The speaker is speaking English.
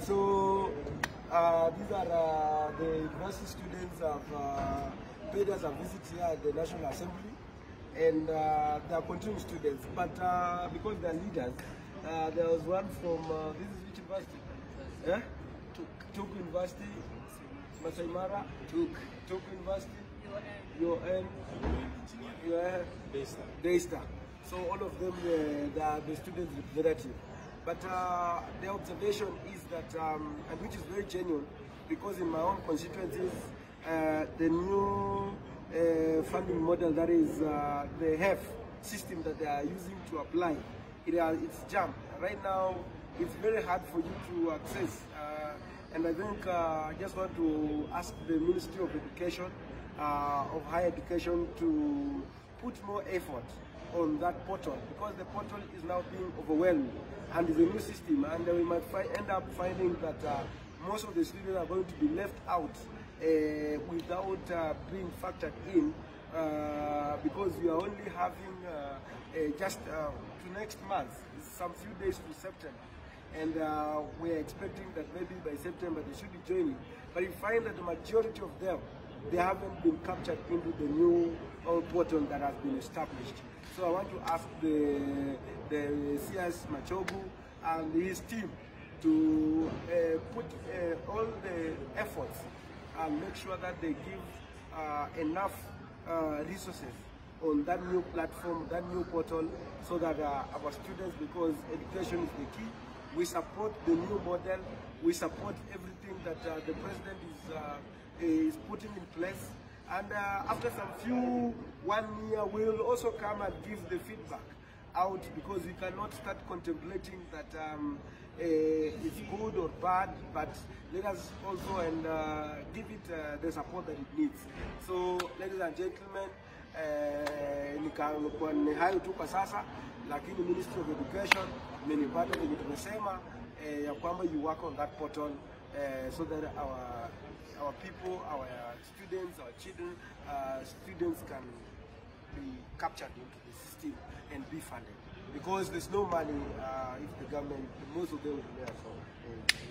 So uh, these are uh, the university students have uh, paid us a visit here at the National Assembly and uh, they are continuing students. But uh, because they are leaders uh, there was one from uh, this is which university? Eh? Tuk University, Masai Mara, Tuk, Tuk University, UN, UN, Daystar. So all of them, uh, they are the student representative. But uh, the observation is that, um, and which is very genuine, because in my own constituencies, uh, the new uh, funding model that is uh, the HEF system that they are using to apply, it, uh, it's jam. Right now, it's very hard for you to access. Uh, and I think uh, I just want to ask the Ministry of Education, uh, of Higher Education, to put more effort on that portal because the portal is now being overwhelmed and it's a new system and we might end up finding that uh, most of the students are going to be left out uh, without uh, being factored in because we are only having just to next month, some few days to September and uh, we're expecting that maybe by September they should be joining. But you find that the majority of them, they haven't been captured into the new portal that has been established. So I want to ask the, the CS Machogu and his team to uh, put uh, all the efforts and make sure that they give uh, enough uh, resources on that new platform, that new portal, so that uh, our students, because education is the key, we support the new model. We support everything that uh, the president is uh, is putting in place. And uh, after some few one year, we will also come and give the feedback out because we cannot start contemplating that um, uh, it's good or bad, but let us also and uh, give it uh, the support that it needs. So, ladies and gentlemen, eh, nikakuwa ni hayo tu kwa sasa, lakini Ministry of Education imenipata venye tumesema eh, ya kwamba you work on that portal eh, so that our our people, our students, our children, uh, students can be captured into the system and be funded. Because there's no money uh, if the government, most of them will be there. So, eh,